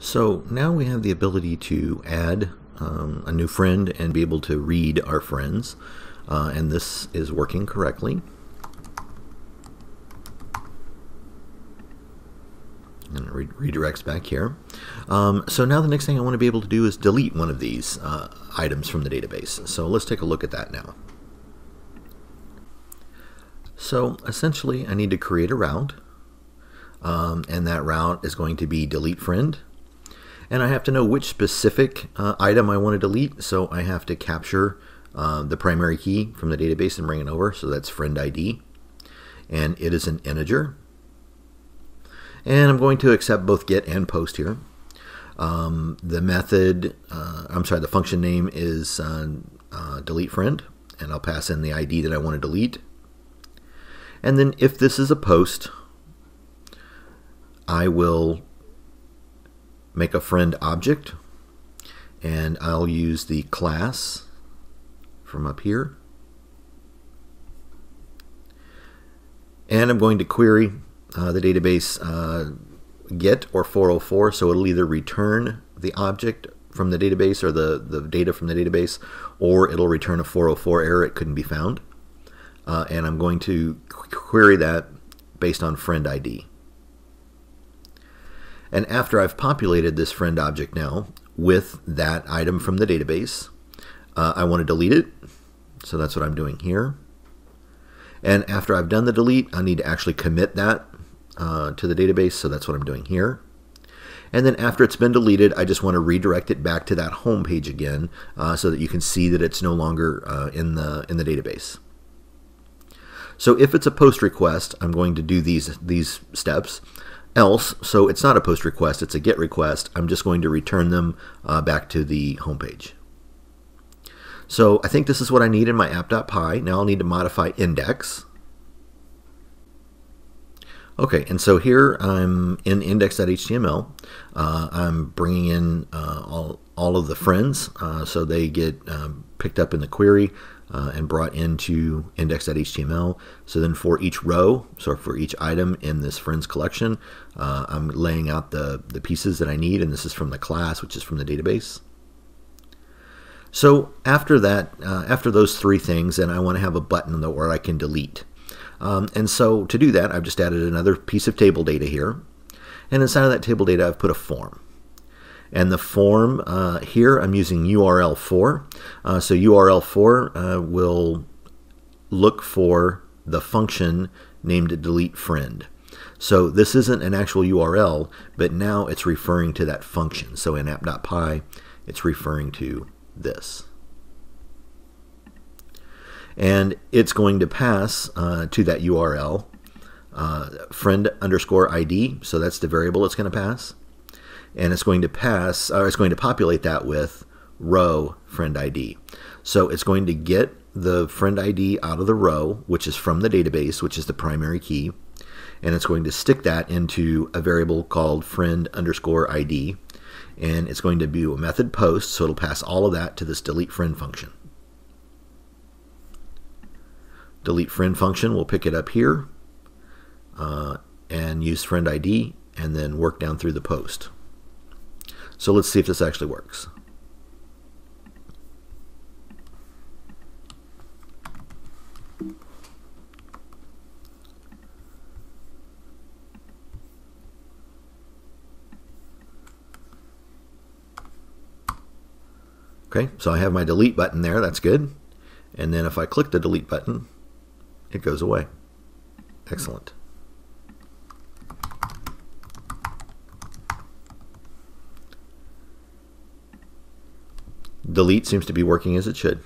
So now we have the ability to add um, a new friend and be able to read our friends. Uh, and this is working correctly. And it re redirects back here. Um, so now the next thing I want to be able to do is delete one of these uh, items from the database. So let's take a look at that now. So essentially I need to create a route um, and that route is going to be delete friend and I have to know which specific uh, item I want to delete. So I have to capture uh, the primary key from the database and bring it over. So that's friend ID and it is an integer. And I'm going to accept both get and post here. Um, the method uh, I'm sorry the function name is uh, uh, delete friend. And I'll pass in the ID that I want to delete. And then if this is a post I will make a friend object and I'll use the class from up here. And I'm going to query uh, the database uh, get or 404 so it'll either return the object from the database or the, the data from the database or it'll return a 404 error. It couldn't be found. Uh, and I'm going to query that based on friend ID. And after I've populated this friend object now with that item from the database, uh, I want to delete it. So that's what I'm doing here. And after I've done the delete, I need to actually commit that uh, to the database. So that's what I'm doing here. And then after it's been deleted, I just want to redirect it back to that home page again uh, so that you can see that it's no longer uh, in, the, in the database. So if it's a post request, I'm going to do these, these steps. Else, so it's not a post request, it's a GET request, I'm just going to return them uh, back to the home page. So I think this is what I need in my app.py. Now I'll need to modify index. Okay, and so here I'm in index.html. Uh, I'm bringing in uh, all, all of the friends uh, so they get um, picked up in the query uh, and brought into index.html. So then for each row, so for each item in this friends collection, uh, I'm laying out the, the pieces that I need, and this is from the class, which is from the database. So after that, uh, after those three things, then I want to have a button where I can delete. Um, and so to do that, I've just added another piece of table data here. And inside of that table data, I've put a form. And the form uh, here, I'm using url_for. Uh, so url_for uh, will look for the function named delete friend. So this isn't an actual URL, but now it's referring to that function. So in app.py, it's referring to this and it's going to pass uh, to that URL uh, friend underscore ID. So that's the variable it's going to pass, and it's going to pass or it's going to populate that with row friend ID. So it's going to get the friend ID out of the row, which is from the database, which is the primary key, and it's going to stick that into a variable called friend underscore ID, and it's going to be a method post, so it'll pass all of that to this delete friend function delete friend function, we'll pick it up here uh, and use friend ID and then work down through the post. So let's see if this actually works. Okay, so I have my delete button there, that's good. And then if I click the delete button, it goes away. Excellent. Delete seems to be working as it should.